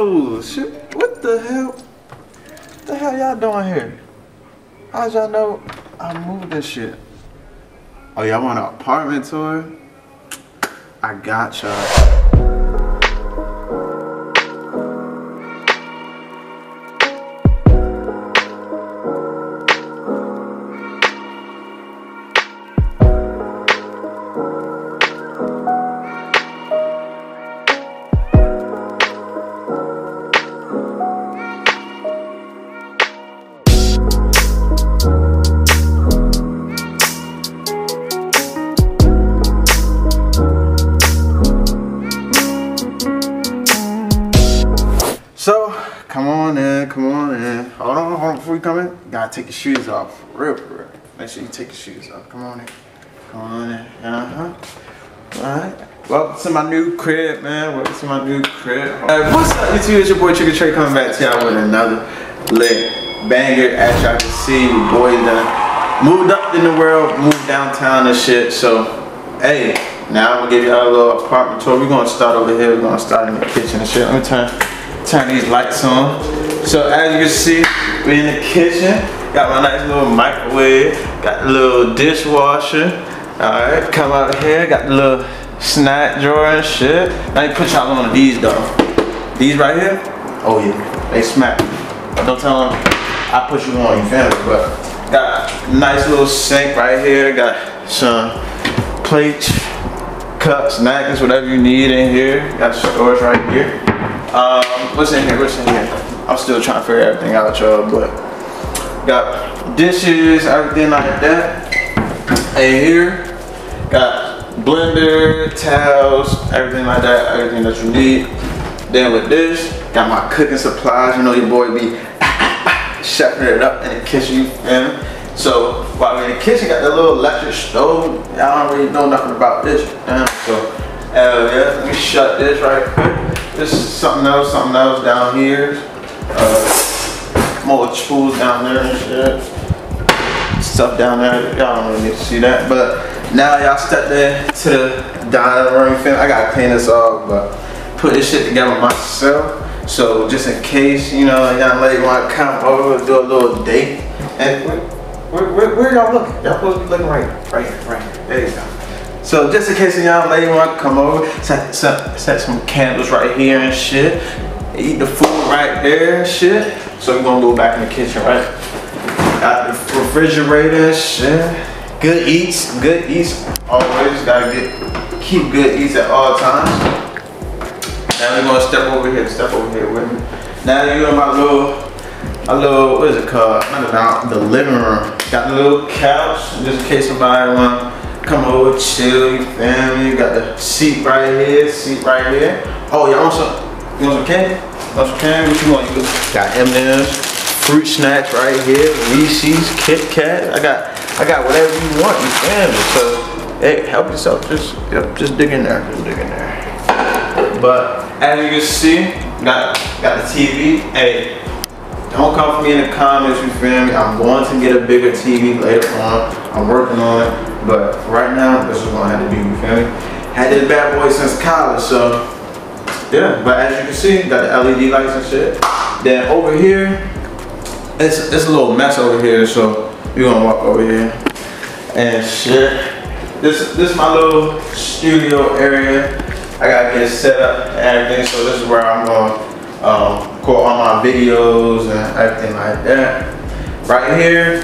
Oh shit! What the hell? What the hell y'all doing here? How'd y'all know I moved this shit? Oh, y'all want an apartment tour? I got y'all. Gotta take your shoes off. Real, real. Make sure you take your shoes off. Come on in. Come on in. Uh-huh. Alright. Welcome to my new crib, man. Welcome to my new crib. Hey, what's up, YouTube? It's your boy Trigga Trey coming back to y'all with another lit banger. As y'all can see, your boy done moved up in the world, moved downtown and shit. So, hey, now I'm gonna give y'all a little apartment tour. We're gonna start over here. We're gonna start in the kitchen and shit. Let me turn turn these lights on. So as you can see, we're in the kitchen. Got my nice little microwave. Got the little dishwasher. Alright, come out here. Got the little snack drawer and shit. Now you put y'all on these though. These right here, oh yeah, they smack. Don't tell them I put you on, you feel me? But got nice little sink right here. Got some plates, cups, napkins, whatever you need in here. Got storage right here. Um, what's in here? What's in here? I'm still trying to figure everything out, y'all, but got dishes, everything like that. And here, got blender, towels, everything like that, everything that you need. Then with this, got my cooking supplies. You know your boy be chefing it up in the kitchen, you feel me? So while we're in the kitchen, got that little electric stove. Y'all don't really know nothing about this. Damn. So uh, yeah, let me shut this right quick. This is something else, something else down here. Uh, more spools down there and shit. Stuff down there. Y'all don't really need to see that. But now y'all step there to the dining room. Feel? I gotta clean this off, but put this shit together myself. So just in case, you know, y'all lady want to come over, do a little date. And where, where, where, where y'all looking? Y'all supposed to be looking right, right, here, right. here. There you go. So just in case y'all lady want to come over, set, set, set some candles right here and shit. Eat the food right there and shit. So we're gonna go back in the kitchen, right? Got the refrigerator shit. Good eats, good eats. Always gotta get keep good eats at all times. Now we're gonna step over here, step over here with me. Now you're in my little, my little, what is it called? Not the, the living room. Got the little couch, just in case somebody want come over, chill, you feel me? Got the seat right here, seat right here. Oh, y'all want some, you want some candy? Some candy? What you want? You got M&M's, fruit snacks right here, Reese's, Kit Kat. I got, I got whatever you want, you me? So, hey, help yourself, just, yep, just dig in there, just dig in there. But as you can see, got got the TV. Hey, don't come for me in the comments, you feel me? I'm going to get a bigger TV later on. I'm working on it. But right now, this is gonna have to be, you feel me? Had this bad boy since college, so yeah. But as you can see, got the LED lights and shit. Then over here, it's it's a little mess over here, so we're gonna walk over here and shit. This this is my little studio area. I gotta get set up and everything. So this is where I'm gonna um, record all my videos and everything like that. Right here,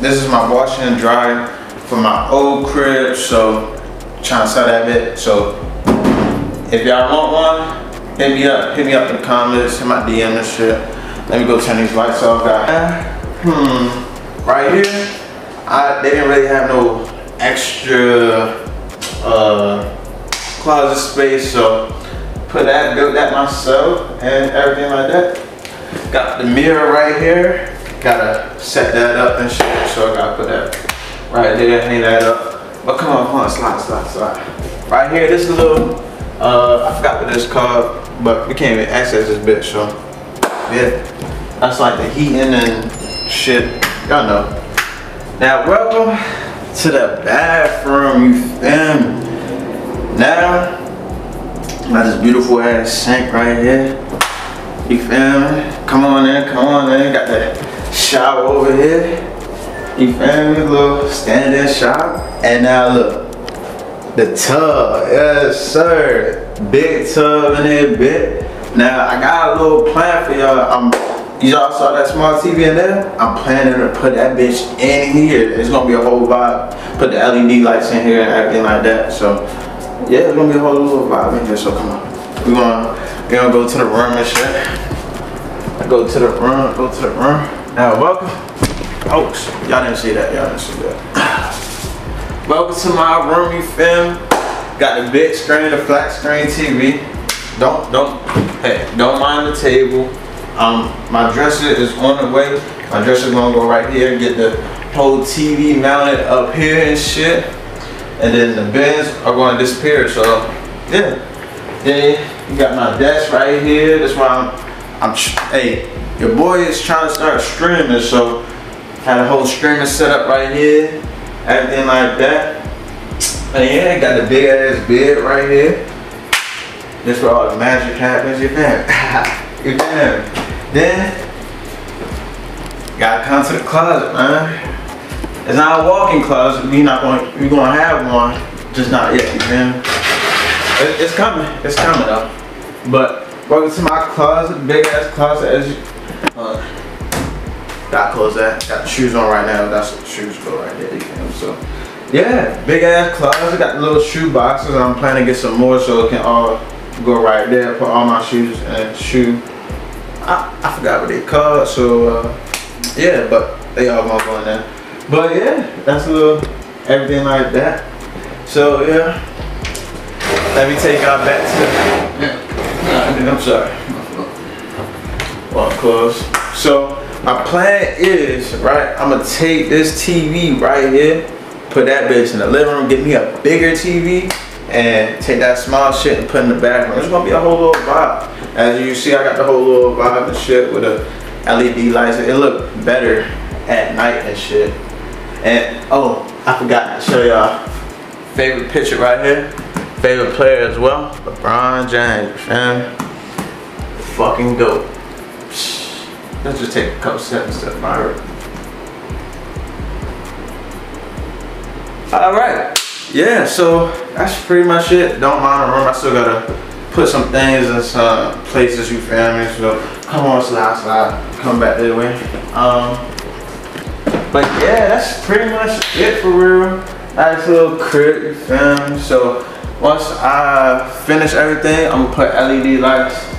this is my washing and drying for my old crib. So trying to sell that bit. So if y'all want one, hit me up. Hit me up in the comments. Hit my DM and shit. Let me go turn these lights off. Got hmm. Right here, I they didn't really have no extra uh closet space, so put that, built that myself and everything like that. Got the mirror right here. Gotta set that up and shit, so I gotta put that right there, hang that up. But come on, come on, slide, slide, slide. Right here, this little, uh, I forgot what this called, but we can't even access this bitch, so yeah. That's like the heating and shit, y'all know. Now, welcome to the bathroom, you me? Now, got this beautiful ass sink right here. You me? Come on in, come on in. Got the shower over here. You feel me? Little stand-in shower. And now look, the tub. Yes, sir. Big tub in there, bit. Now I got a little plan for y'all. I'm Y'all saw that small TV in there? I'm planning to put that bitch in here. It's gonna be a whole vibe. Put the LED lights in here and everything like that. So yeah, it's gonna be a whole little vibe in here. So come on. We're gonna we gonna go to the room and shit. I go to the room, go to the room. Now welcome. Oh, y'all didn't see that, y'all didn't see that. Welcome to my room, you fam. Got the big screen, the flat screen TV. Don't, don't, hey, don't mind the table. Um, my dresser is on the way. My dresser gonna go right here, and get the whole TV mounted up here and shit. And then the bins are gonna disappear, so yeah. Then you got my desk right here. That's why I'm, I'm, hey, your boy is trying to start streaming, so had a whole streaming setup right here, everything like that. And yeah, got the big ass bed right here. This where all the magic happens, you fam? you fam? Then, gotta come to the closet, man. It's not a walk-in closet. We not going. We gonna have one, just not yet. You me? It, it's coming. It's coming though. But welcome to my closet, big ass closet. As you, uh, got close that. Got the shoes on right now. That's what the shoes go right there. You feel So. Yeah, big ass closet. Got little shoe boxes. I'm planning to get some more so it can all go right there. Put all my shoes and shoe I, I forgot what they called. So uh, yeah, but they all gonna go in there. But yeah, that's a little everything like that. So yeah, let me take y'all back to. Yeah, I'm sorry. Well, close. So my plan is right. I'm gonna take this TV right here, put that bitch in the living room, get me a bigger TV, and take that small shit and put in the background. It's gonna be a whole little vibe. As you see, I got the whole little vibe and shit with the LED lights. It look better at night and shit. And oh, I forgot to show y'all favorite picture right here. Favorite player as well, LeBron James, man. Fucking dope. Let's just take a couple seconds to admire it. All right yeah, so that's pretty much it. Don't mind the room. I still gotta put some things in some places you feel me. So come on, slide, slide. Come back that way. Um, but yeah, that's pretty much it for real. Nice little crib, you feel me? So once I finish everything, I'm gonna put LED lights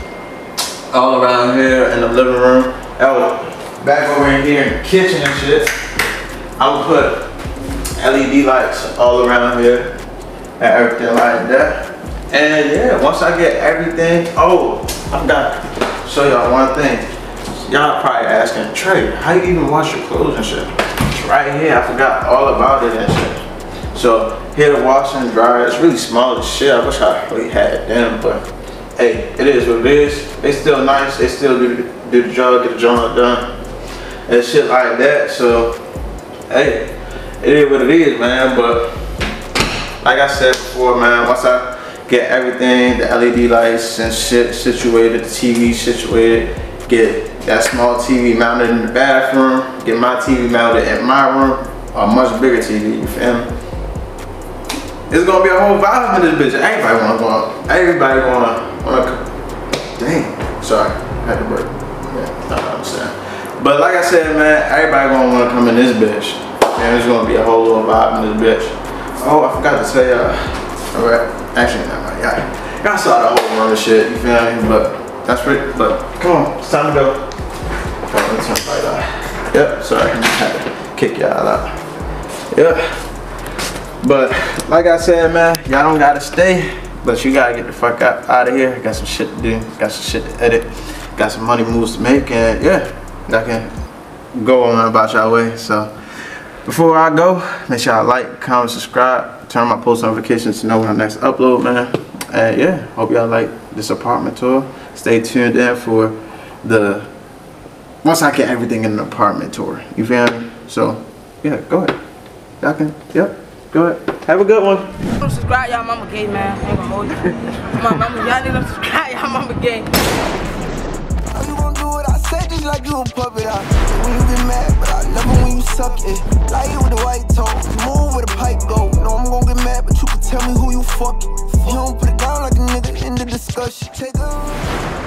all around here in the living room. Oh, back over in here in the kitchen and shit. I'm gonna put LED lights all around here and everything like that. And yeah, once I get everything, oh, I forgot to show y'all one thing. Y'all probably asking, Trey, how you even wash your clothes and shit? It's right here, I forgot all about it and shit. So here the washer and dryer, it's really small as shit. I wish I really had them, but hey, it is what it is. It's still nice, they still do, do the job, get the job done. And shit like that, so hey, it is what it is, man. But like I said before, man, once I get everything, the LED lights and shit situated, the TV situated, get that small TV mounted in the bathroom, get my TV mounted in my room, a much bigger TV, you feel me? It's gonna be a whole vibe in this bitch. Everybody wanna go out. Everybody wanna, wanna, dang, sorry, I had to break. Yeah, I understand. But like I said, man, everybody gonna wanna come in this bitch. Man, there's gonna be a whole little vibe in this bitch. Oh, I forgot to say, uh, alright, actually, not right, yeah. Y'all saw the whole run of shit, you feel me? But that's pretty, but come on, it's time to go. Oh. Yep, sorry, I had to kick y'all out. Yep. But like I said, man, y'all don't gotta stay, but you gotta get the fuck out, out of here. Got some shit to do, got some shit to edit, got some money moves to make, and yeah, y'all can go on about y'all way. So before I go, make sure I like, comment, subscribe, turn my post notifications to know when I next upload, man. And yeah, hope y'all like this apartment tour. Stay tuned in for the once I get everything in the apartment tour. You feel me? So yeah, go ahead. Y'all can, yep, go ahead. Have a good one. Subscribe, y'all mama gay, man. Come on, mama, y'all need to subscribe, y'all mama gay you like you a puppet. I when you get mad, but I love it when you suck it. Like you with a white toe, move with a pipe go. No, I'm gonna get mad, but you can tell me who you fuckin'. You don't put it down like a nigga in the discussion. Take a